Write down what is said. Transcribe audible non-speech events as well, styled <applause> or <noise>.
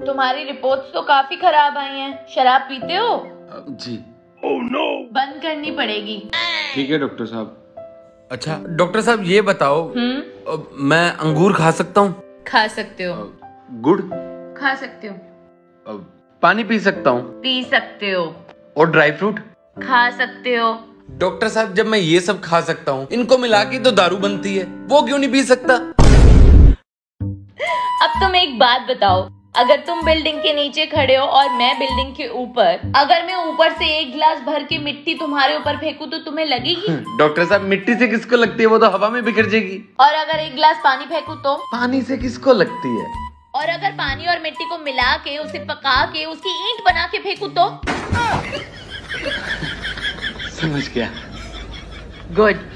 तुम्हारी रिपोर्ट्स तो काफ़ी खराब आई हैं। शराब पीते हो? जी। बंद करनी पड़ेगी। ठीक है डॉक्टर साहब। अच्छा डॉक्टर साहब ये बताओ हम्म? अ, मैं अंगूर खा सकता हूँ? खा सकते हो। गुड़? खा सकते हो। पानी पी सकता हूँ। पी सकते हो। और ड्राई फ्रूट? खा सकते हो। डॉक्टर साहब जब मैं ये सब खा सकता हूँ इनको मिला के तो दारू बनती है। वो क्यों नहीं पी सकता? अब तुम एक बात बताओ अगर तुम बिल्डिंग के नीचे खड़े हो और मैं बिल्डिंग के ऊपर अगर मैं ऊपर से एक गिलास भर के मिट्टी तुम्हारे ऊपर फेंकू तो तुम्हें लगेगी? <laughs> डॉक्टर साहब मिट्टी से किसको लगती है? वो तो हवा में बिखर जाएगी। और अगर एक गिलास पानी फेंकू तो? पानी से किसको लगती है? और अगर पानी और मिट्टी को मिला के उसे पका के उसकी ईंट बना के फेंकू तो? समझ गया। गुड